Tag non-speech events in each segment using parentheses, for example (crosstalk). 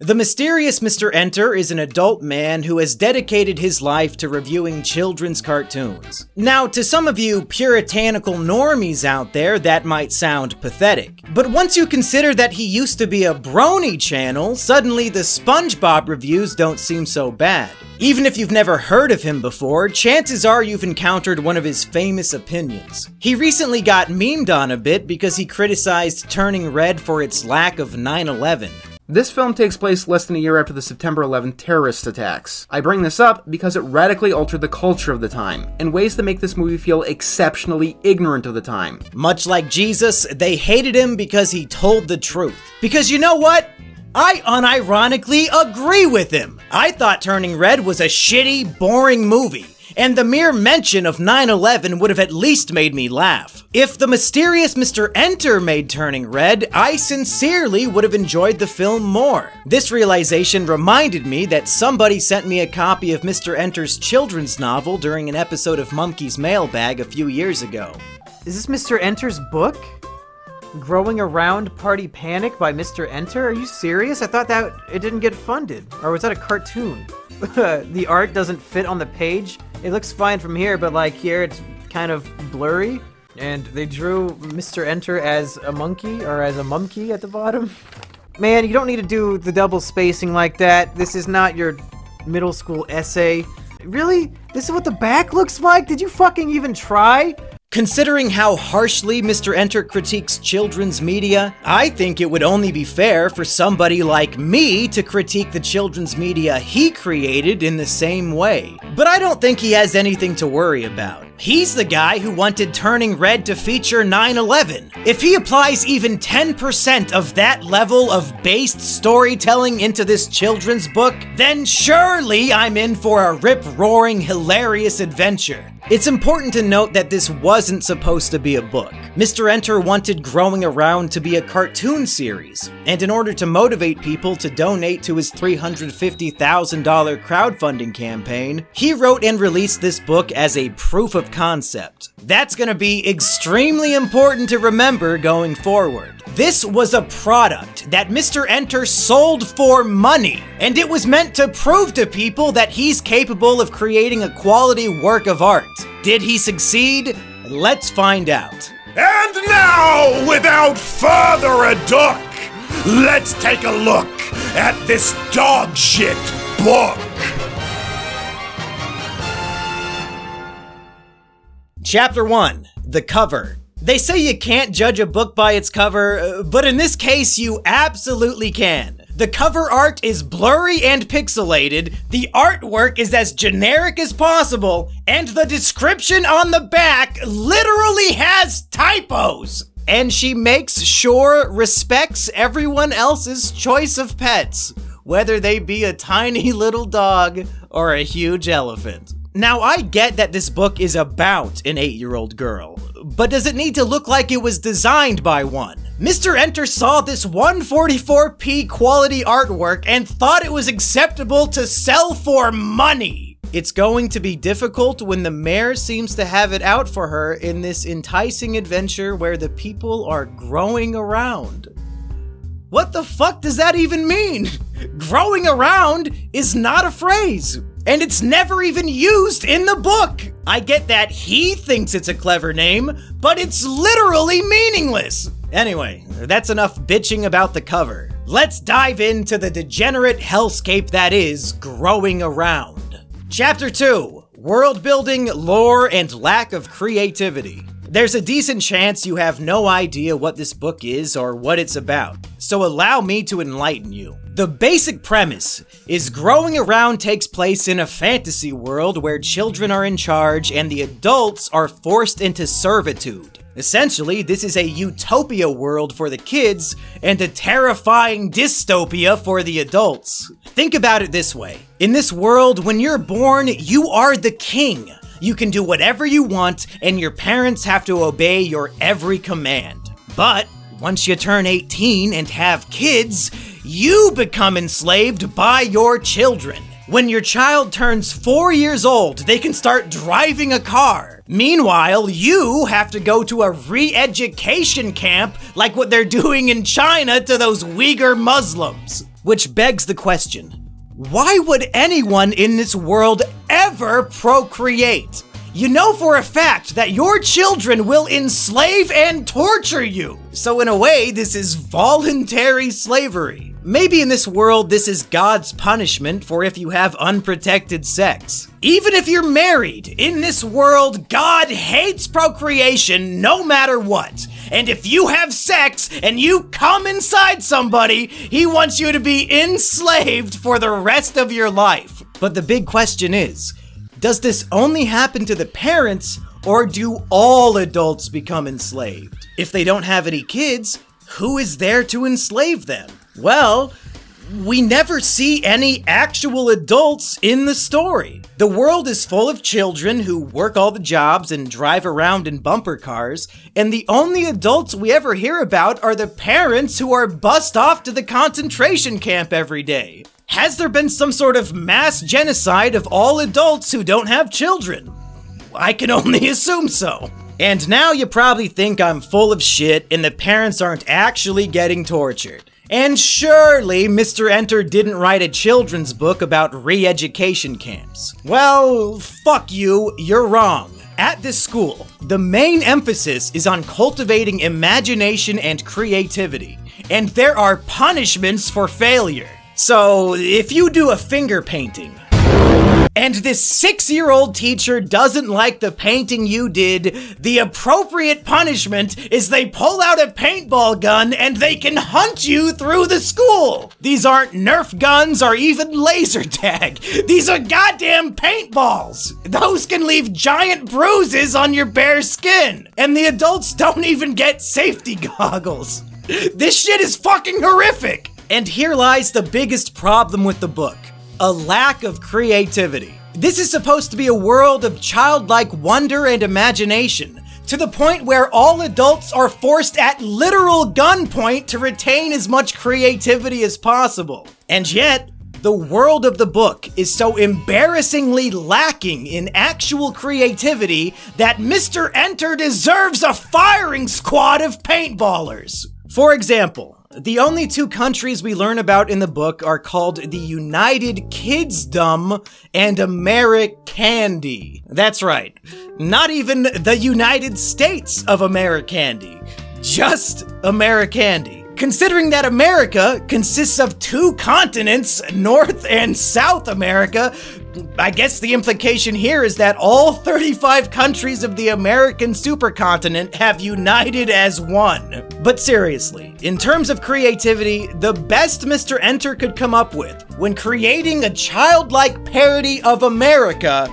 The mysterious Mr. Enter is an adult man who has dedicated his life to reviewing children's cartoons. Now, to some of you puritanical normies out there, that might sound pathetic. But once you consider that he used to be a brony channel, suddenly the SpongeBob reviews don't seem so bad. Even if you've never heard of him before, chances are you've encountered one of his famous opinions. He recently got memed on a bit because he criticized Turning Red for its lack of 9-11. This film takes place less than a year after the September 11 terrorist attacks. I bring this up because it radically altered the culture of the time, in ways that make this movie feel exceptionally ignorant of the time. Much like Jesus, they hated him because he told the truth. Because you know what? I unironically agree with him. I thought Turning Red was a shitty, boring movie and the mere mention of 9-11 would have at least made me laugh. If the mysterious Mr. Enter made Turning Red, I sincerely would have enjoyed the film more. This realization reminded me that somebody sent me a copy of Mr. Enter's children's novel during an episode of Mumkey's Mailbag a few years ago. Is this Mr. Enter's book? Growing Around Party Panic by Mr. Enter? Are you serious? I thought that it didn't get funded. Or was that a cartoon? (laughs) the art doesn't fit on the page. It looks fine from here, but like here it's kind of blurry. And they drew Mr. Enter as a monkey, or as a monkey at the bottom. (laughs) Man, you don't need to do the double spacing like that. This is not your middle school essay. Really? This is what the back looks like? Did you fucking even try? Considering how harshly Mr. Enter critiques children's media, I think it would only be fair for somebody like me to critique the children's media he created in the same way. But I don't think he has anything to worry about. He's the guy who wanted Turning Red to feature 9-11. If he applies even 10% of that level of based storytelling into this children's book, then surely I'm in for a rip-roaring hilarious adventure. It's important to note that this wasn't supposed to be a book. Mr. Enter wanted Growing Around to be a cartoon series, and in order to motivate people to donate to his $350,000 crowdfunding campaign, he wrote and released this book as a proof of concept. That's gonna be extremely important to remember going forward. This was a product that Mr. Enter sold for money, and it was meant to prove to people that he's capable of creating a quality work of art. Did he succeed? Let's find out. And now, without further ado, let's take a look at this dog shit book. Chapter 1 The Cover. They say you can't judge a book by its cover, uh, but in this case, you absolutely can. The cover art is blurry and pixelated, the artwork is as generic as possible, and the description on the back literally has typos! And she makes sure respects everyone else's choice of pets, whether they be a tiny (laughs) little dog or a huge elephant. Now, I get that this book is about an 8-year-old girl, but does it need to look like it was designed by one? Mr. Enter saw this 144p quality artwork and thought it was acceptable to sell for money! It's going to be difficult when the mayor seems to have it out for her in this enticing adventure where the people are growing around. What the fuck does that even mean? (laughs) growing around is not a phrase and it's never even used in the book. I get that he thinks it's a clever name, but it's literally meaningless. Anyway, that's enough bitching about the cover. Let's dive into the degenerate hellscape that is growing around. Chapter 2 World Building, Lore, and Lack of Creativity. There's a decent chance you have no idea what this book is or what it's about, so allow me to enlighten you. The basic premise is Growing Around takes place in a fantasy world where children are in charge and the adults are forced into servitude. Essentially, this is a utopia world for the kids and a terrifying dystopia for the adults. Think about it this way. In this world, when you're born, you are the king. You can do whatever you want, and your parents have to obey your every command. But once you turn 18 and have kids, you become enslaved by your children. When your child turns four years old, they can start driving a car. Meanwhile, you have to go to a re-education camp like what they're (laughs) doing in China to those Uyghur Muslims. Which begs the question why would anyone in this world ever procreate? You know for a fact that your children will enslave and torture you. So, in a way, this is voluntary slavery. Maybe in this world, this is God's punishment for if you have unprotected sex. Even if you're married, in this world, God hates procreation no matter what. And if you have sex and you come inside somebody, he wants you to be enslaved for the rest of your life. But the big question is, does this only happen to the parents, or do all adults become enslaved? If they don't have any kids, who is there to enslave them? Well, we never see any actual adults in the story. The world is full of children who work all the jobs and drive around in bumper cars, and the only adults we ever hear about are the parents who are bussed off to the concentration camp every day. Has there been some sort of mass genocide of all adults who don't have children? I can (laughs) only assume so. And now you probably think I'm full of shit and the parents aren't actually getting tortured. And surely Mr. Enter didn't write a children's book about re education camps. Well, fuck you, you're wrong. At this school, the main emphasis is on cultivating imagination and creativity, and there are punishments for failure. So, if you do a finger painting, and this six year old teacher doesn't like the painting you did, the appropriate punishment is they pull out a paintball gun and they can hunt you through the school. These aren't Nerf guns or even laser tag. These are goddamn paintballs. Those can leave giant bruises on your bare skin. And the adults don't even get safety (laughs) goggles. This shit is fucking horrific. And here lies the biggest problem with the book a lack of creativity. This is supposed to be a world of childlike wonder and imagination, to the point where all adults are forced at literal gunpoint to retain as much creativity as possible. And yet, the world of the book is so embarrassingly lacking in actual creativity that Mr. Enter deserves a firing squad of paintballers. For example, the only two countries we learn about in the book are called the United Kidsdom and Americandy. That's right, not even the United States of Americandy, just Americandy. Considering that America consists of two continents, North and South America, I guess the implication here is that all 35 countries of the American supercontinent have united as one. But seriously, in terms of creativity, the best Mr. Enter could come up with when creating a childlike parody of America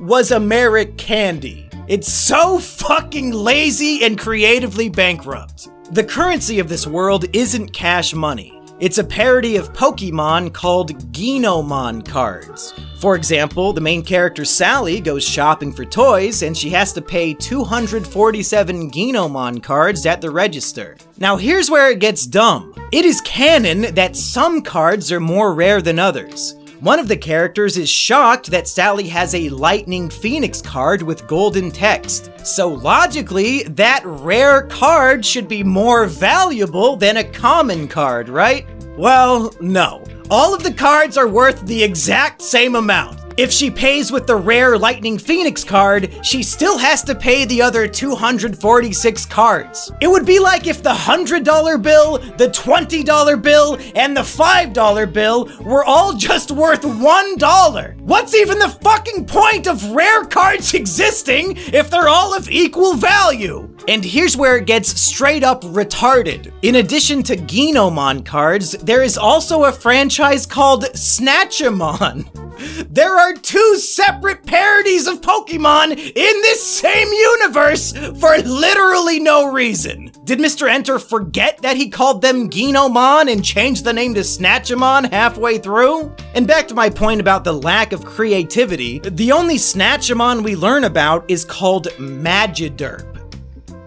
was Americandy. It's so fucking lazy and creatively bankrupt. The currency of this world isn't cash money. It's a parody of Pokemon called Ginomon cards. For example, the main character Sally goes shopping for toys and she has to pay 247 Ginomon cards at the register. Now here's where it gets dumb. It is canon that some cards are more rare than others. One of the characters is shocked that Sally has a Lightning Phoenix card with golden text. So logically, that rare card should be more valuable than a common card, right? Well, no. All of the cards are worth the exact same amount. If she pays with the rare Lightning Phoenix card, she still has to pay the other 246 cards. It would be like if the $100 bill, the $20 bill, and the $5 bill were all just worth $1. What's even the fucking point of rare cards (laughs) existing if they're all of equal value? And here's where it gets straight up retarded. In addition to Ginomon cards, there is also a franchise called Snatchamon. (laughs) There are two separate parodies of Pokemon in this same universe for literally no reason. Did Mr. Enter forget that he called them Ginomon and changed the name to Snatchamon halfway through? And back to my point about the lack of creativity, the only Snatchamon we learn about is called Magiderp.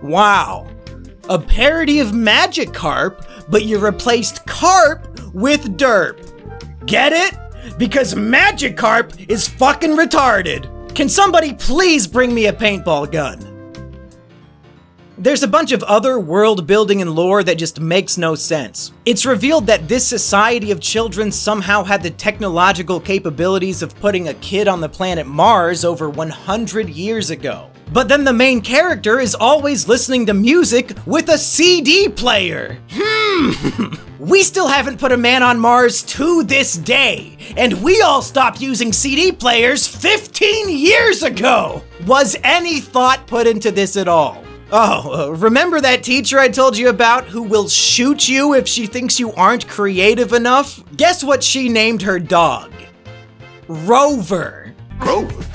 Wow. A parody of Magikarp, but you replaced Carp with Derp. Get it? Because Magikarp is fucking retarded. Can somebody please bring me a paintball gun? There's a bunch of other world building and lore that just makes no sense. It's revealed that this society of children somehow had the technological capabilities of putting a kid on the planet Mars over 100 years ago. But then the main character is always listening to music with a CD player. Hmm. (laughs) we still haven't put a man on Mars to this day, and we all stopped using CD players 15 years ago. Was any thought put into this at all? Oh, uh, remember that teacher I told you about who will shoot you if she thinks you aren't creative enough? Guess what she named her dog? Rover. Grover.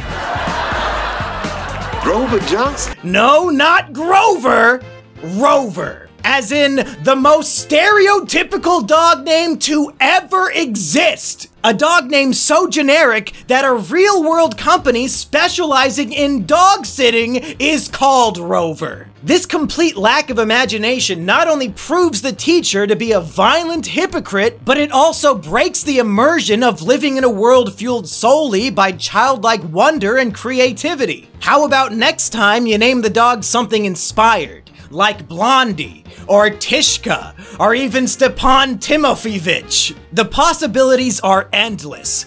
Grover Johnson? No, not Grover. Rover. As in the most stereotypical dog name to ever exist. A dog name so generic that a real world company specializing in dog sitting is called Rover. This complete lack of imagination not only proves the teacher to be a violent hypocrite, but it also breaks the immersion of living in a world fueled solely by childlike wonder and creativity. How about next time you name the dog something inspired? like Blondie, or Tishka, or even Stepan Timofeyevich. The possibilities are endless,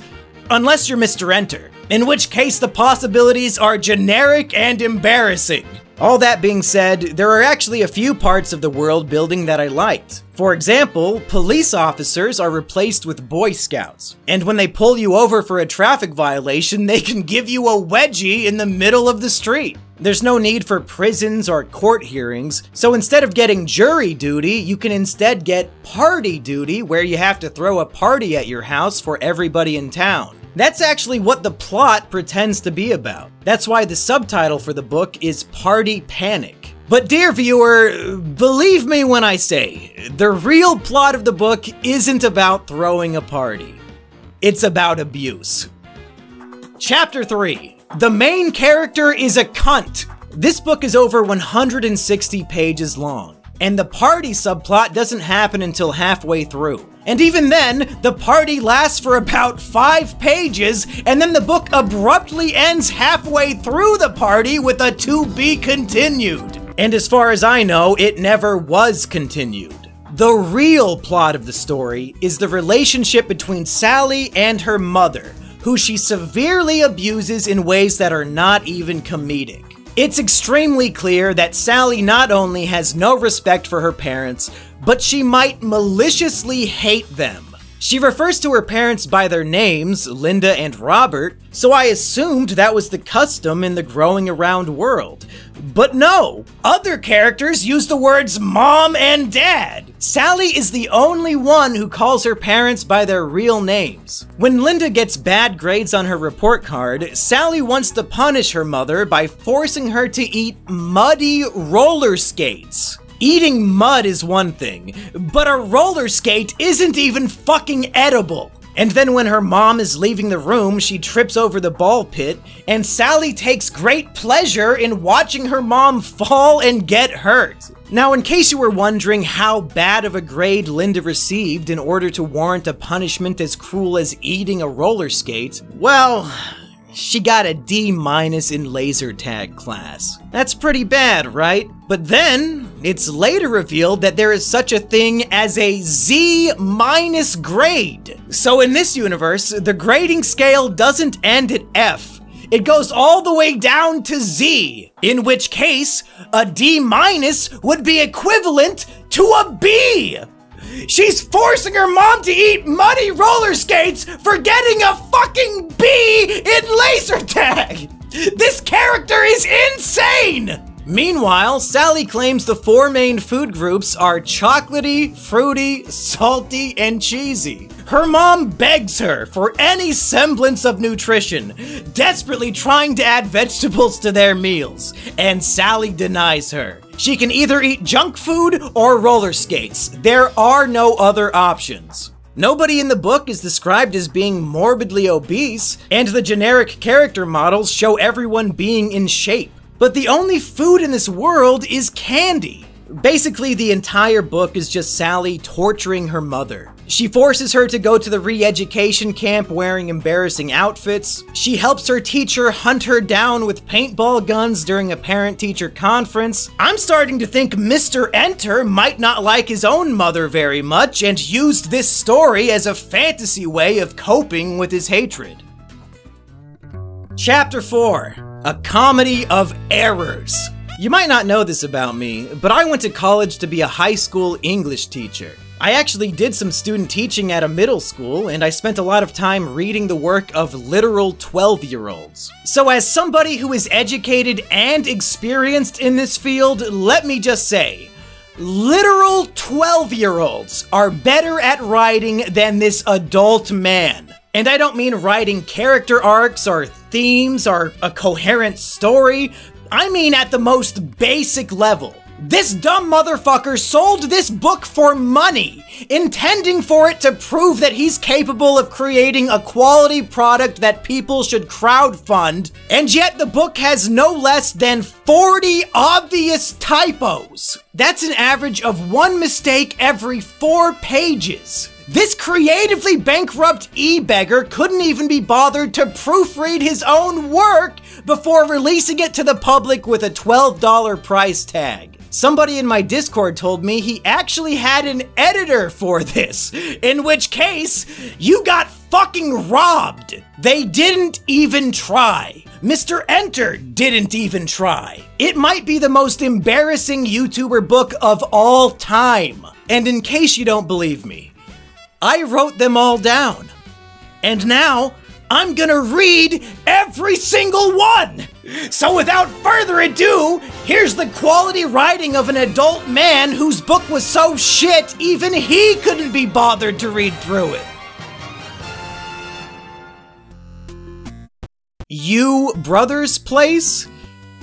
unless you're Mr. Enter, in which case the possibilities are generic and embarrassing. All that being said, there are actually a few parts of the world building that I liked. For example, police officers are replaced with Boy Scouts. And when they pull you over for a traffic violation, they can give you a wedgie in the middle of the street. There's no need for prisons or court hearings, so instead of getting jury duty, you can instead get party duty, where you have to throw a party at your house for everybody in town. That's actually what the plot pretends to be about. That's why the subtitle for the book is Party Panic. But dear viewer, believe me when I say, the real plot of the book isn't about throwing a party. It's about abuse. Chapter 3 The main character is a cunt. This book is over 160 pages long, and the party subplot doesn't happen until halfway through. And even then, the party lasts for about five pages, and then the book abruptly ends halfway through the party with a to be continued. And as far as I know, it never was continued. The real plot of the story is the relationship between Sally and her mother, who she severely abuses in ways that are not even comedic. It's extremely clear that Sally not only has no respect for her parents, but she might maliciously hate them. She refers to her parents by their names, Linda and Robert, so I assumed that was the custom in the growing around world. But no, other characters use the words mom and dad. Sally is the only one who calls her parents by their real names. When Linda gets bad grades on her report card, Sally wants to punish her mother by forcing her to eat muddy roller skates. Eating mud is one thing, but a roller skate isn't even fucking edible. And then when her mom is leaving the room, she trips over the ball pit, and Sally takes great pleasure in watching her mom fall and get hurt. Now, in case you were wondering how bad of a grade Linda received in order to warrant a punishment as cruel as eating a roller skate, well, she got a D minus in laser tag class. That's pretty bad, right? But then, it's later revealed that there is such a thing as a Z minus grade. So in this universe, the grading scale doesn't end at F. It goes all the way down to Z, in which case, a D minus would be equivalent to a B. She's forcing her mom to eat muddy roller skates for getting a in laser tag! This character is insane! Meanwhile, Sally claims the four main food groups are chocolatey, fruity, salty, and cheesy. Her mom begs her for any semblance of nutrition, desperately trying to add vegetables to their meals, and Sally denies her. She can either eat junk food or roller skates. There are no other options. Nobody in the book is described as being morbidly obese, and the generic character models show everyone being in shape. But the only food in this world is candy. Basically, the entire book is just Sally torturing her mother. She forces her to go to the re-education camp wearing embarrassing outfits. She helps her teacher hunt her down with paintball guns during a parent-teacher conference. I'm starting to think Mr. Enter might not like his own mother very much and used this story as a fantasy way of coping with his hatred. Chapter 4 A Comedy of Errors. You might not know this about me, but I went to college to be a high school English teacher. I actually did some student teaching at a middle school, and I spent a lot of time reading the work of literal 12 year olds. So, as somebody who is educated and experienced in this field, let me just say, literal 12 year olds are better at writing than this adult man. And I don't mean writing character arcs or themes or a coherent story, I mean at the most basic level. This dumb motherfucker sold this book for money, intending for it to prove that he's capable of creating a quality product that people should crowdfund, and yet the book has no less than 40 obvious typos. That's an average of one mistake every four pages. This creatively bankrupt e-beggar couldn't even be bothered to proofread his own work before releasing it to the public with a $12 price tag. Somebody in my Discord told me he actually had an editor for this, in which case, you got fucking robbed. They didn't even try. Mr. Enter didn't even try. It might be the most embarrassing YouTuber book of all time. And in case you don't believe me, I wrote them all down. And now, I'm gonna read every single one! So without further ado, here's the quality writing of an adult man whose book was so shit even he couldn't be bothered to read through it. You Brother's Place?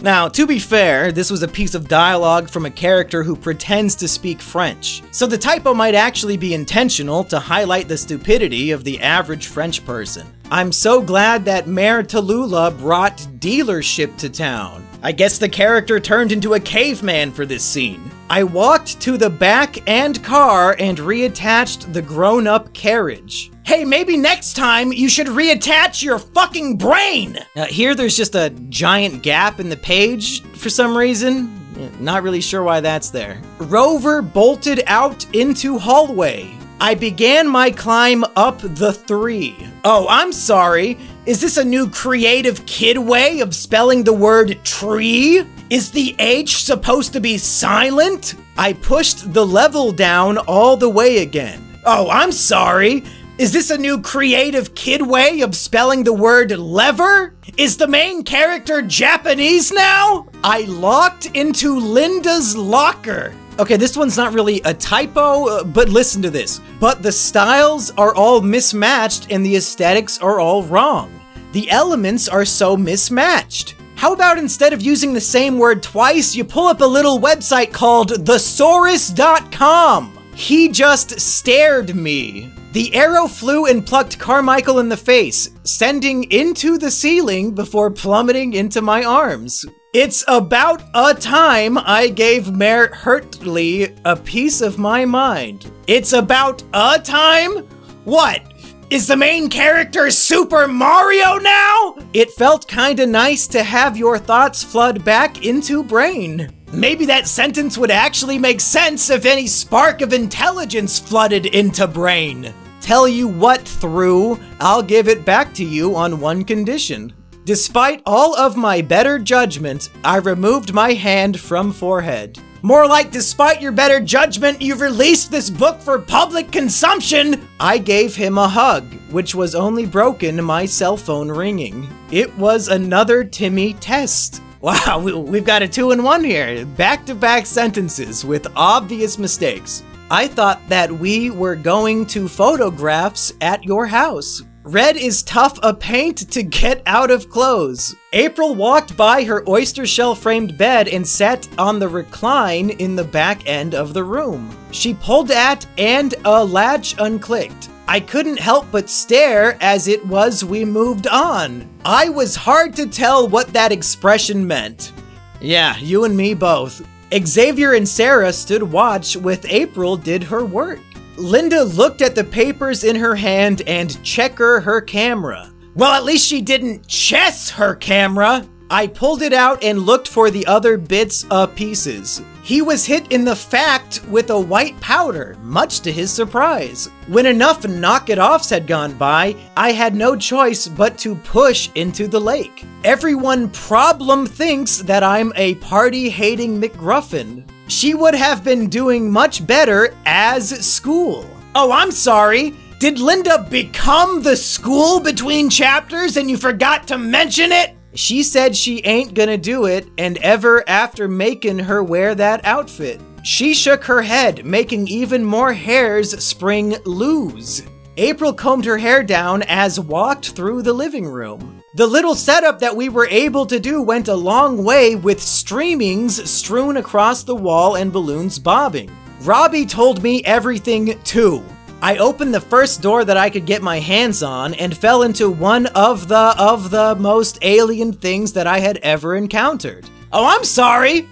Now, to be fair, this was a piece of dialogue from a character who pretends to speak French, so the typo might actually be intentional to highlight the stupidity of the average French person. I'm so glad that Mayor Tallulah brought dealership to town. I guess the character turned into a caveman for this scene. I walked to the back and car and reattached the grown-up carriage. Hey, maybe next time you should reattach your fucking brain! Uh, here there's just a giant gap in the page for some reason. Not really sure why that's there. Rover bolted out into hallway. I began my climb up the three. Oh, I'm sorry. Is this a new creative kid way of spelling the word tree? Is the H supposed to be silent? I pushed the level down all the way again. Oh, I'm sorry. Is this a new creative kid way of spelling the word lever? Is the main character Japanese now? I locked into Linda's locker. Okay, this one's not really a typo, uh, but listen to this. But the styles are all mismatched and the aesthetics are all wrong. The elements are so mismatched. How about instead of using the same word twice, you pull up a little website called thesaurus.com? He just stared me. The arrow flew and plucked Carmichael in the face, sending into the ceiling before plummeting into my arms. It's about a time I gave Mayor Hurtley a piece of my mind. It's about a time? What? Is the main character Super Mario now? It felt kinda nice to have your thoughts flood back into brain. Maybe that sentence would actually make sense if any spark of intelligence flooded into brain. Tell you what, through, I'll give it back to you on one condition. Despite all of my better judgment, I removed my hand from forehead. More like, despite your better judgment, you've released this book for public consumption! I gave him a hug, which was only broken my cell phone ringing. It was another Timmy test. Wow, we've got a two in one here. Back to back sentences with obvious mistakes. I thought that we were going to photographs at your house. Red is tough a paint to get out of clothes. April walked by her oyster shell framed bed and sat on the recline in the back end of the room. She pulled at and a latch unclicked. I couldn't help but stare as it was we moved on. I was hard to tell what that expression meant. Yeah, you and me both. Xavier and Sarah stood watch with April did her work. Linda looked at the papers in her hand and checker her camera. Well, at least she didn't chess her camera. I pulled it out and looked for the other bits of pieces. He was hit in the fact with a white powder, much to his surprise. When enough knock it offs had gone by, I had no choice but to push into the lake. Everyone problem thinks that I'm a party hating McGruffin. She would have been doing much better as school. Oh, I'm sorry. Did Linda become the school between chapters and you forgot to mention it? She said she ain't gonna do it, and ever after making her wear that outfit. She shook her head, making even more hairs spring loose. April combed her hair down as walked through the living room. The little setup that we were able to do went a long way with streamings strewn across the wall and balloons bobbing. Robbie told me everything too. I opened the first door that I could get my hands on and fell into one of the of the most alien things that I had ever encountered. Oh, I'm sorry.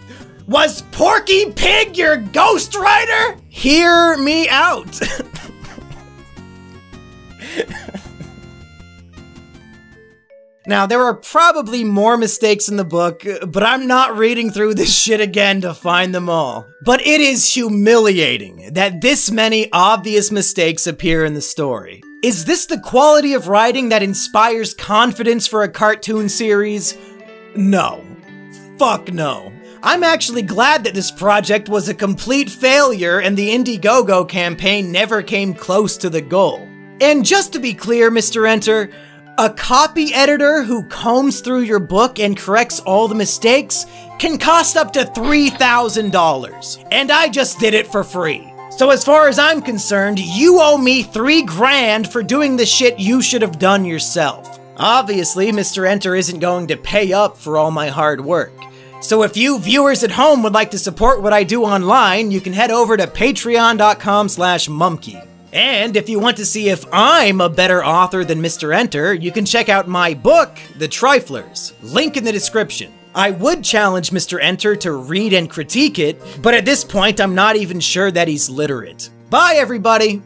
Was Porky Pig your ghostwriter? Hear me out. (laughs) Now, there are probably more mistakes in the book, but I'm not reading through this shit again to find them all. But it is humiliating that this many obvious mistakes appear in the story. Is this the quality of writing that inspires confidence for a cartoon series? No. Fuck no. I'm actually glad that this project was a complete failure and the Indiegogo campaign never came close to the goal. And just to be clear, Mr. Enter, a copy editor who combs through your book and corrects all the mistakes can cost up to $3,000. And I just did it for free. So as far as I'm concerned, you owe me three grand for doing the shit you should have done yourself. Obviously, Mr. Enter isn't going to pay up for all my hard work. So if you viewers at home would like to support what I do online, you can head over to patreon.com slash mumkey. And if you want to see if I'm a better author than Mr. Enter, you can check out my book, The Triflers. Link in the description. I would challenge Mr. Enter to read and critique it, but at this point I'm not even sure that he's literate. Bye everybody!